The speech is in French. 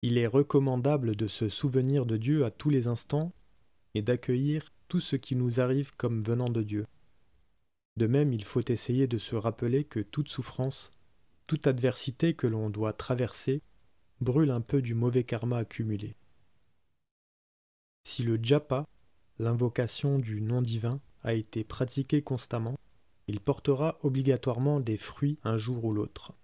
Il est recommandable de se souvenir de Dieu à tous les instants et d'accueillir tout ce qui nous arrive comme venant de Dieu. De même, il faut essayer de se rappeler que toute souffrance, toute adversité que l'on doit traverser, brûle un peu du mauvais karma accumulé. Si le japa, l'invocation du nom divin, a été pratiqué constamment, il portera obligatoirement des fruits un jour ou l'autre.